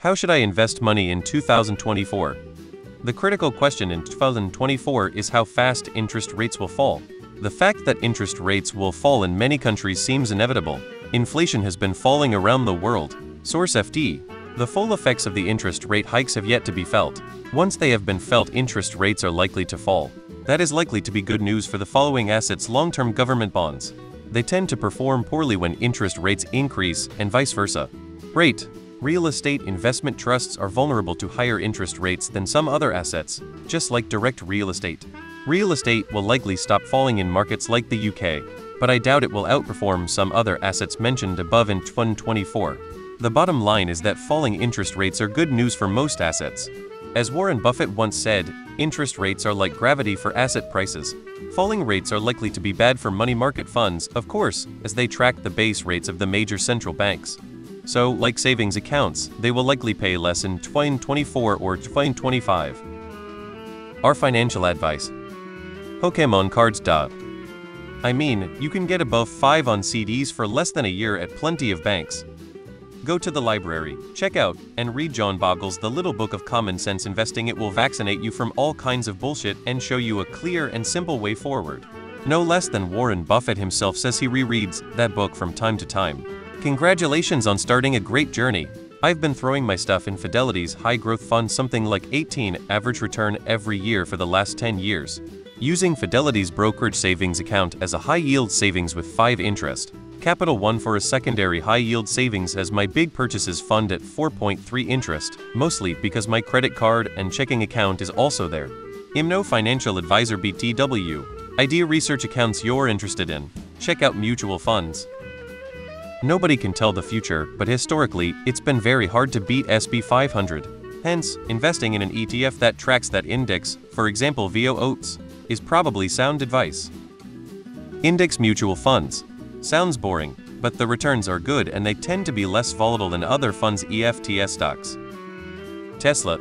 How should I invest money in 2024? The critical question in 2024 is how fast interest rates will fall. The fact that interest rates will fall in many countries seems inevitable. Inflation has been falling around the world. Source FT. The full effects of the interest rate hikes have yet to be felt. Once they have been felt, interest rates are likely to fall. That is likely to be good news for the following assets long term government bonds. They tend to perform poorly when interest rates increase, and vice versa. Rate Real estate investment trusts are vulnerable to higher interest rates than some other assets, just like direct real estate. Real estate will likely stop falling in markets like the UK, but I doubt it will outperform some other assets mentioned above in 2024. The bottom line is that falling interest rates are good news for most assets. As Warren Buffett once said, interest rates are like gravity for asset prices. Falling rates are likely to be bad for money market funds, of course, as they track the base rates of the major central banks. So, like savings accounts, they will likely pay less in 2024 or 2025. Our financial advice Pokemon cards. Duh. I mean, you can get above 5 on CDs for less than a year at plenty of banks. Go to the library, check out, and read John Bogle's The Little Book of Common Sense Investing. It will vaccinate you from all kinds of bullshit and show you a clear and simple way forward. No less than Warren Buffett himself says he rereads that book from time to time. Congratulations on starting a great journey. I've been throwing my stuff in Fidelity's high growth fund something like 18 average return every year for the last 10 years. Using Fidelity's brokerage savings account as a high yield savings with 5 interest. Capital One for a secondary high yield savings as my big purchases fund at 4.3 interest, mostly because my credit card and checking account is also there. IMNO Financial Advisor BTW. Idea research accounts you're interested in. Check out mutual funds. Nobody can tell the future, but historically, it's been very hard to beat SP 500. Hence, investing in an ETF that tracks that index, for example VO OATS, is probably sound advice. Index mutual funds. Sounds boring, but the returns are good and they tend to be less volatile than other funds EFTS stocks. Tesla,